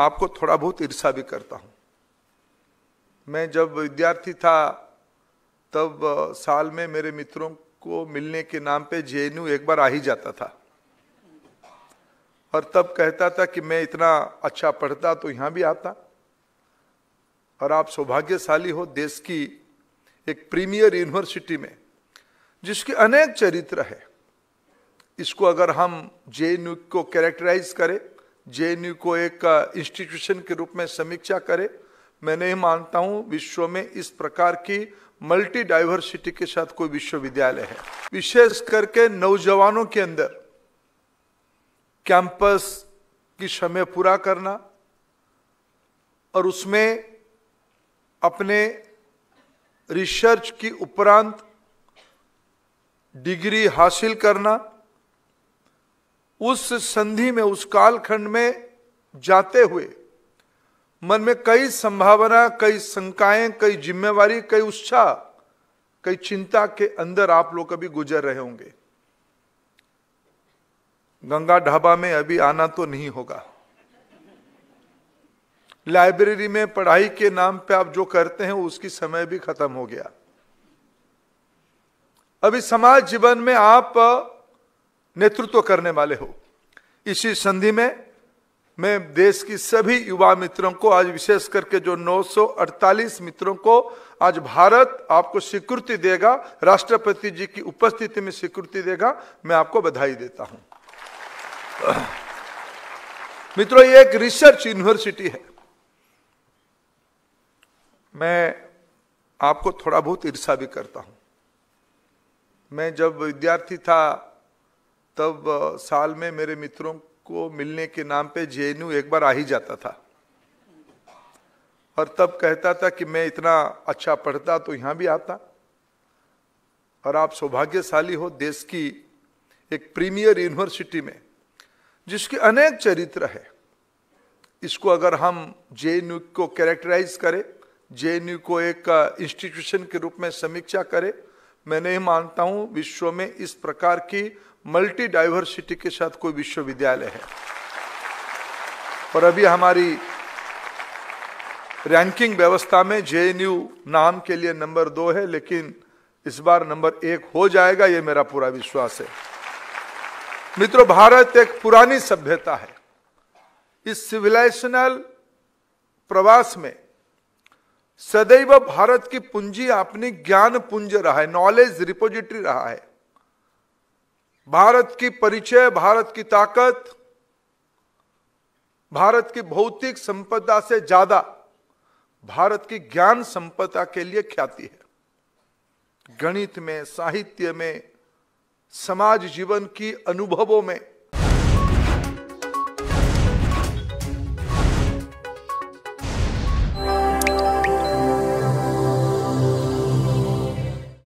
आपको थोड़ा बहुत ईर्षा भी करता हूँ। मैं जब विद्यार्थी था, तब साल में मेरे मित्रों को मिलने के नाम पे जेएनयू एक बार आ ही जाता था। और तब कहता था कि मैं इतना अच्छा पढ़ता तो यहाँ भी आता। और आप सौभाग्यशाली हो देश की एक प्रीमियर यूनिवर्सिटी में, जिसके अनेक चरित्र है। इसको अगर हम जेएनयू को कैरेक्टराइज करें जे को एक इंस्टीट्यूशन के रूप में समीक्षा करे। मैं नहीं मानता हूँ, विश्व में इस प्रकार की मल्टी डाइवर्सिटी के साथ कोई विश्वविद्यालय है। विशेष करके नौजवानों के अंदर कैंपस की समय पूरा करना और उसमें अपने रिसर्च की उपरांत डिग्री हासिल करना उस संधि में, उस कालखंड में जाते हुए मन में कई संभावना, कई शंकाएँ, कई जिम्मेवारी, कई उत्साह कई चिंता के अंदर आप लोग अभी गुजर रहे होंगे। गंगा ढाबा में अभी आना तो नहीं होगा। लाइब्रेरी में पढ़ाई के नाम पे आप जो करते हैं, उसकी समय भी खत्म हो गया। अभी समाज जीवन में आप नेतृत्व करने वाले हो। इसी संधि में मैं देश की सभी युवा मित्रों को आज विशेष करके जो 948 मित्रों को आज भारत आपको स्वीकृति देगा, राष्ट्रपति जी की उपस्थिति में स्वीकृति देगा, मैं आपको बधाई देता हूँ। मित्रों, ये एक रिसर्च यूनिवर्सिटी है। मैं आपको थोड़ा बहुत ईर्षा भी करता हूँ। मैं जब विद्यार्थी था तब साल में मेरे मित्रों को मिलने के नाम पे जेएनयू एक बार आ ही जाता था। और तब कहता था कि मैं इतना अच्छा पढ़ता तो यहाँ भी आता। और आप सौभाग्यशाली हो देश की एक प्रीमियर यूनिवर्सिटी में, जिसके अनेक चरित्र है। इसको अगर हम जेएनयू को कैरेक्टराइज करें, जेएनयू को एक इंस्टीट्यूशन के रूप में समीक्षा करें, मैं नहीं मानता हूँ विश्व में इस प्रकार की मल्टी डाइवर्सिटी के साथ कोई विश्वविद्यालय है। और अभी हमारी रैंकिंग व्यवस्था में जेएनयू नाम के लिए नंबर दो है, लेकिन इस बार नंबर एक हो जाएगा, ये मेरा पूरा विश्वास है। मित्रों, भारत एक पुरानी सभ्यता है। इस सिविलाइजेशनल प्रवास में सदैव भारत की पूंजी, अपनी ज्ञान पुंज रहा है नॉलेज रिपोजिटरी रहा है। भारत की परिचय, भारत की ताकत, भारत की भौतिक संपदा से ज़्यादा भारत की ज्ञान संपदा के लिए ख्याति है। गणित में, साहित्य में, समाज जीवन की अनुभवों में